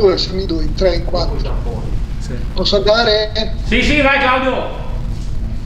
due, siamo in due, in tre, in quattro. Sì. Posso andare? Sì, sì, vai Claudio.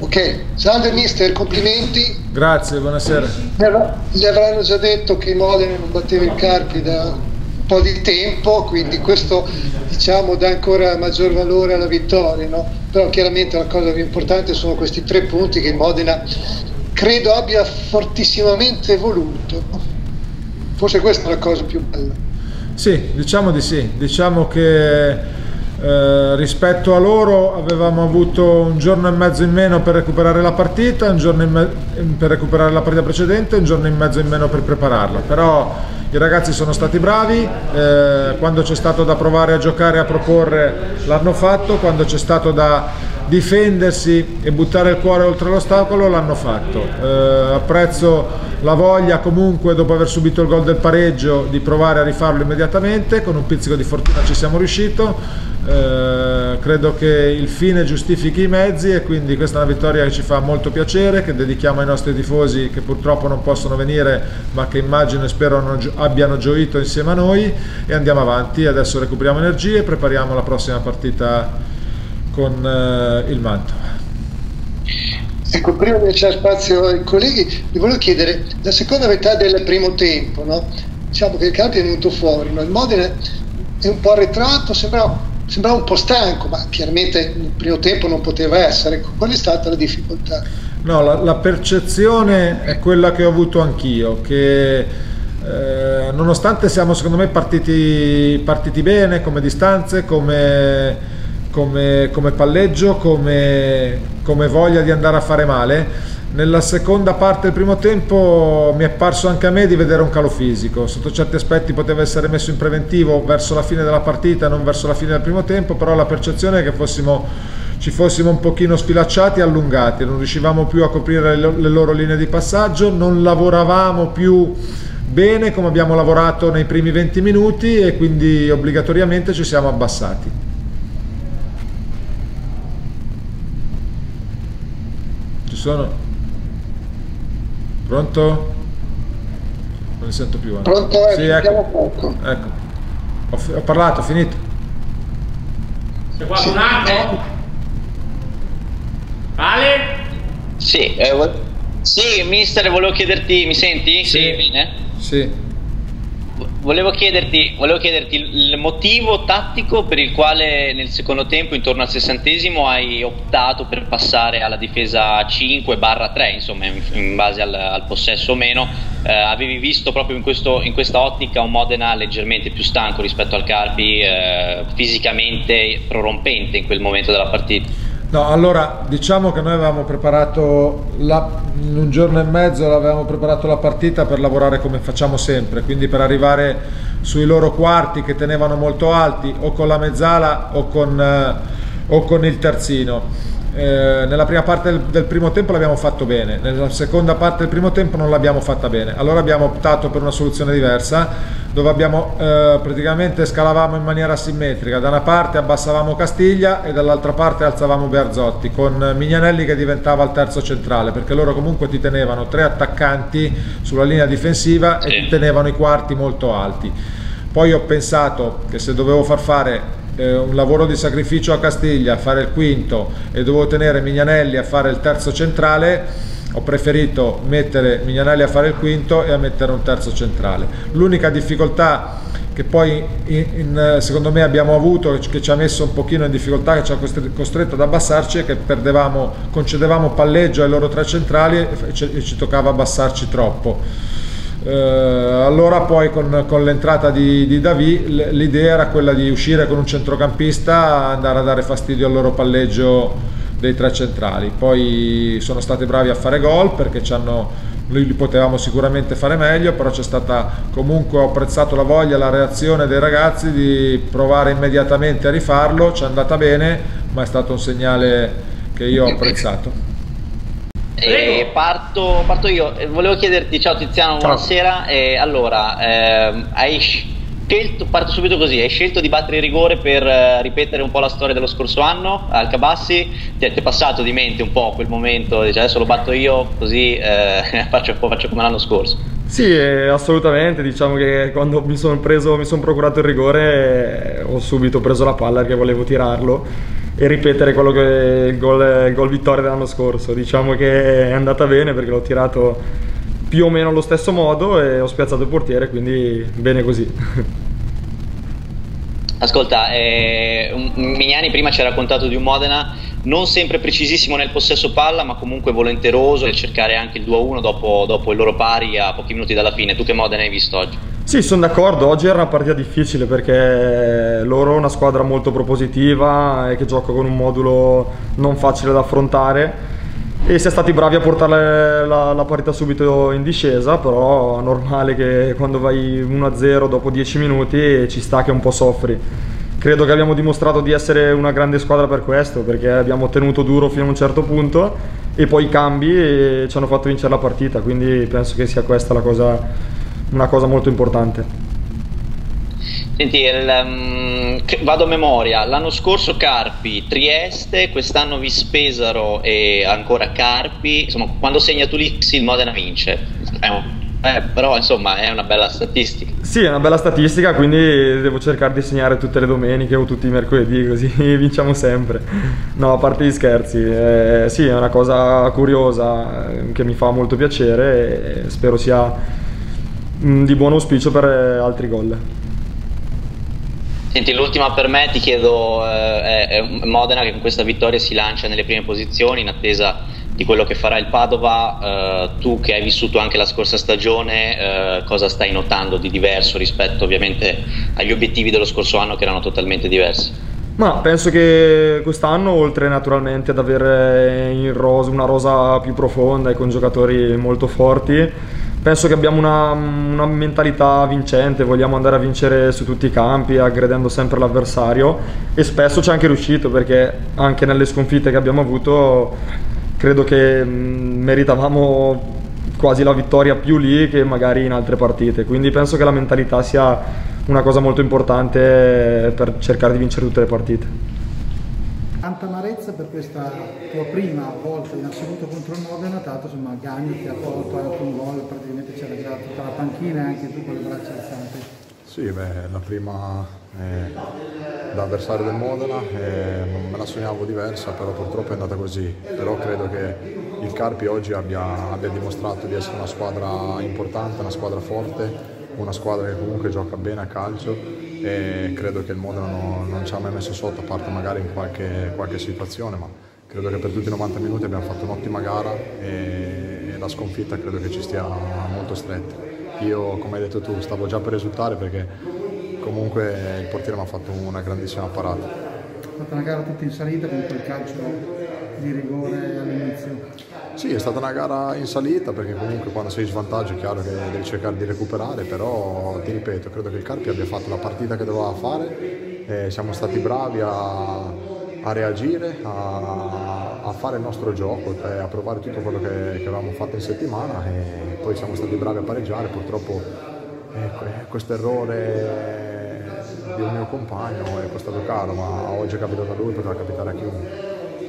Ok, salve mister, complimenti. Grazie, buonasera. Gli avranno già detto che Modena non batteva il Carpi da un po' di tempo, quindi questo diciamo dà ancora maggior valore alla vittoria, no? però chiaramente la cosa più importante sono questi tre punti che Modena credo abbia fortissimamente voluto. Forse questa è la cosa più bella. Sì, diciamo di sì, diciamo che eh, rispetto a loro avevamo avuto un giorno e mezzo in meno per recuperare la partita, un giorno per recuperare la partita precedente e un giorno e mezzo in meno per prepararla. Però i ragazzi sono stati bravi, eh, quando c'è stato da provare a giocare e a proporre l'hanno fatto, quando c'è stato da difendersi e buttare il cuore oltre l'ostacolo l'hanno fatto. Eh, apprezzo la voglia comunque dopo aver subito il gol del pareggio di provare a rifarlo immediatamente, con un pizzico di fortuna ci siamo riusciti. Eh, credo che il fine giustifichi i mezzi e quindi questa è una vittoria che ci fa molto piacere, che dedichiamo ai nostri tifosi che purtroppo non possono venire ma che immagino e spero abbiano gioito insieme a noi e andiamo avanti, adesso recuperiamo energie e prepariamo la prossima partita con eh, il Mantova. Ecco, prima di lasciare spazio ai colleghi, vi volevo chiedere, la seconda metà del primo tempo, no? diciamo che il campo è venuto fuori, no? il Modena è un po' arretrato, sembrava sembrava un po' stanco, ma chiaramente nel primo tempo non poteva essere. Qual è stata la difficoltà? No, la, la percezione è quella che ho avuto anch'io, che eh, nonostante siamo secondo me partiti, partiti bene come distanze, come, come, come palleggio, come, come voglia di andare a fare male, nella seconda parte del primo tempo mi è parso anche a me di vedere un calo fisico, sotto certi aspetti poteva essere messo in preventivo verso la fine della partita, non verso la fine del primo tempo, però la percezione è che fossimo, ci fossimo un pochino sfilacciati e allungati, non riuscivamo più a coprire le, loro linee di passaggio, non lavoravamo più bene come abbiamo lavorato nei primi 20 minuti e quindi obbligatoriamente ci siamo abbassati. Sono? Pronto? Non ne sento più. Eh. Pronto? Eh, sì, ecco. Poco. ecco. Ho, ho, parlato, ho finito. C'è qualcun altro? Ale? Sì, eh, sì, mister, volevo chiederti, mi senti? Sì, sì bene? Sì. Volevo chiederti, volevo chiederti, il motivo tattico per il quale nel secondo tempo, intorno al sessantesimo, hai optato per passare alla difesa 5-3, insomma, in, in base al, al, possesso o meno. Eh, avevi visto proprio in, questo, in, questa ottica un Modena leggermente più stanco rispetto al Carpi, eh, fisicamente prorompente in quel momento della partita? No, allora diciamo che noi avevamo preparato la, in un giorno e mezzo avevamo preparato la partita per lavorare come facciamo sempre, quindi per arrivare sui loro quarti che tenevano molto alti o con la mezzala o con, eh, o con il terzino. Eh, nella prima parte del, del, primo tempo l'abbiamo fatto bene, nella seconda parte del primo tempo non l'abbiamo fatta bene, allora abbiamo optato per una soluzione diversa dove abbiamo eh, praticamente scalavamo in maniera simmetrica, da una parte abbassavamo Castiglia e dall'altra parte alzavamo Berzotti con Mignanelli che diventava il terzo centrale perché loro comunque ti tenevano tre attaccanti sulla linea difensiva e ti tenevano i quarti molto alti. Poi ho pensato che se dovevo far fare eh, un lavoro di sacrificio a Castiglia, a fare il quinto e dovevo tenere Mignanelli a fare il terzo centrale, ho preferito mettere Mignanelli a fare il quinto e a mettere un terzo centrale. L'unica difficoltà che poi in, in, secondo me abbiamo avuto, che ci ha messo un pochino in difficoltà, che ci ha costretto ad abbassarci, è che perdevamo, concedevamo palleggio ai loro tre centrali e ci, e ci toccava abbassarci troppo. Eh, allora poi con, con l'entrata di, di Davi l'idea era quella di uscire con un centrocampista, andare a dare fastidio al loro palleggio dei tre centrali. Poi sono stati bravi a fare gol perché ci hanno noi li potevamo sicuramente fare meglio, però c'è stata comunque ho apprezzato la voglia, la reazione dei ragazzi di provare immediatamente a rifarlo, ci è andata bene, ma è stato un segnale che io ho apprezzato. E parto, parto, io, volevo chiederti, ciao Tiziano, buonasera. E allora, eh, hai scelto, parto subito così, hai scelto di battere il rigore per uh, ripetere un po' la storia dello scorso anno al Cabassi, ti è passato di mente un po' quel momento, dice adesso lo batto io così eh, faccio, faccio come l'anno scorso. Sì, assolutamente, diciamo che quando mi sono, preso, mi sono procurato il rigore ho subito preso la palla perché volevo tirarlo e ripetere quello che il gol, il gol vittoria dell'anno scorso. Diciamo che è andata bene perché l'ho tirato più o meno allo stesso modo e ho spiazzato il portiere, quindi bene così. Ascolta, eh, Mignani prima ci ha raccontato di un Modena non sempre precisissimo nel possesso palla, ma comunque volenteroso e cercare anche il 2-1 dopo, dopo, il loro pari a pochi minuti dalla fine. Tu che Modena hai visto oggi? Sì, sono d'accordo. Oggi era una partita difficile perché loro una squadra molto propositiva e che gioca con un modulo non facile da affrontare e si è stati bravi a portare la, la partita subito in discesa, però è normale che quando vai 1-0 dopo 10 minuti ci sta che un po' soffri. Credo che abbiamo dimostrato di essere una grande squadra per questo, perché abbiamo tenuto duro fino a un certo punto e poi i cambi ci hanno fatto vincere la partita, quindi penso che sia questa cosa, una cosa molto importante. Senti, il, um, vado a memoria, l'anno scorso Carpi, Trieste, quest'anno Vispesaro e ancora Carpi, insomma quando segna tu l'X il Modena vince, eh, però insomma è una bella statistica. Sì, è una bella statistica, quindi devo cercare di segnare tutte le domeniche o tutti i mercoledì così vinciamo sempre. No, a parte gli scherzi, eh, sì, è una cosa curiosa eh, che mi fa molto piacere e spero sia mh, mm, di buon auspicio per eh, altri gol. Senti, l'ultima per me ti chiedo, eh, è Modena che con questa vittoria si lancia nelle prime posizioni in attesa di quello che farà il Padova, eh, tu che hai vissuto anche la scorsa stagione, eh, cosa stai notando di diverso rispetto ovviamente agli obiettivi dello scorso anno che erano totalmente diversi? Ma penso che quest'anno, oltre naturalmente ad avere rosa, una rosa più profonda e con giocatori molto forti, penso che abbiamo una, una, mentalità vincente, vogliamo andare a vincere su tutti i campi, aggredendo sempre l'avversario e spesso ci è anche riuscito perché anche nelle sconfitte che abbiamo avuto credo che meritavamo quasi la vittoria più lì che magari in altre partite, quindi penso che la mentalità sia una cosa molto importante per cercare di vincere tutte le partite. Tanta amarezza per questa tua prima volta in assoluto contro il Modena, l'altro insomma Gagni ti ha tolto anche un gol, praticamente c'era già tutta la panchina e anche tu con le braccia alzate. Sì, beh, la prima eh, da avversario del Modena eh, me la sognavo diversa, però purtroppo è andata così. Però credo che il Carpi oggi abbia, abbia dimostrato di essere una squadra importante, una squadra forte una squadra che comunque gioca bene a calcio e credo che il Modena non, non ci ha mai messo sotto, a parte magari in qualche, qualche, situazione, ma credo che per tutti i 90 minuti abbiamo fatto un'ottima gara e, e la sconfitta credo che ci stia molto stretta. Io, come hai detto tu, stavo già per esultare perché comunque il portiere mi ha fatto una grandissima parata. È stata una gara tutta in salita con quel calcio di rigore all'inizio. Sì, è stata una gara in salita perché comunque quando sei in svantaggio è chiaro che devi cercare di recuperare, però ti ripeto, credo che il Carpi abbia fatto la partita che doveva fare, e siamo stati bravi a, a reagire, a, a, fare il nostro gioco, cioè a provare tutto quello che, che, avevamo fatto in settimana e poi siamo stati bravi a pareggiare, purtroppo eh, questo errore di un mio compagno è costato caro, ma oggi è capitato a lui, poteva capitare a chiunque.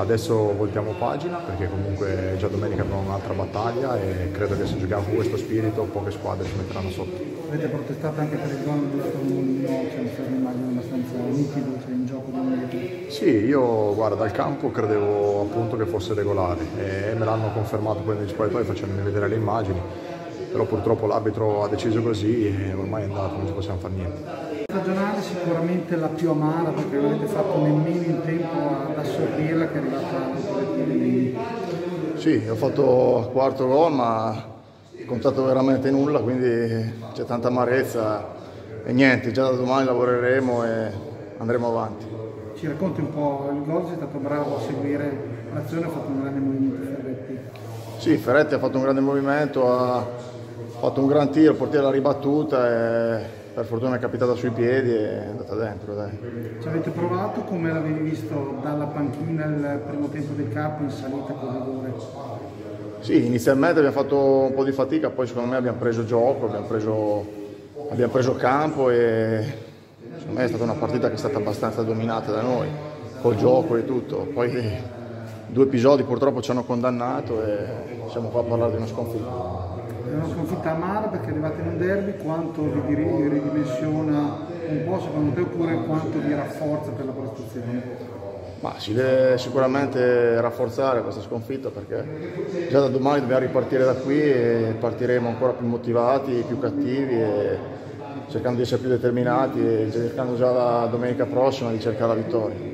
Adesso voltiamo pagina perché comunque già domenica abbiamo un'altra battaglia e credo che se giochiamo con questo spirito poche squadre ci metteranno sotto. Avete protestato anche per il gol di Stormolino, c'è un immagine abbastanza nitido, c'è in gioco metro. Sì, io guarda dal campo credevo appunto che fosse regolare e me l'hanno confermato poi negli spogliatoi facendomi vedere le immagini, però purtroppo l'arbitro ha deciso così e ormai è andato, non ci possiamo fare niente stagionale sicuramente la più amara perché non avete fatto nemmeno in tempo assorbirla che è arrivata Sì, ho fatto quarto gol ma contato veramente nulla quindi c'è tanta amarezza e niente, già da domani lavoreremo e andremo avanti. Ci racconti un po' il gol, sei stato bravo a seguire l'azione, ha fatto un grande movimento Ferretti. Sì, Ferretti ha fatto un grande movimento, ha fatto un gran tiro, il portiere l'ha ribattuta e per fortuna è capitata sui piedi e è andata dentro. Dai. Ci avete provato come l'avevi visto dalla panchina il primo tempo del capo in salita con rigore? Sì, inizialmente abbiamo fatto un po' di fatica, poi secondo me abbiamo preso gioco, abbiamo preso, abbiamo preso campo e secondo me è stata una partita che è stata abbastanza dominata da noi, col gioco e tutto. Poi due episodi purtroppo ci hanno condannato e siamo qua a parlare di una sconfitta. È una sconfitta amara perché arrivate in un derby, quanto vi ridimensiona un po' secondo te oppure quanto vi rafforza per la prestazione? Ma si deve sicuramente rafforzare questa sconfitta perché già da domani dobbiamo ripartire da qui e partiremo ancora più motivati, più cattivi e cercando di essere più determinati e cercando già la domenica prossima di cercare la vittoria.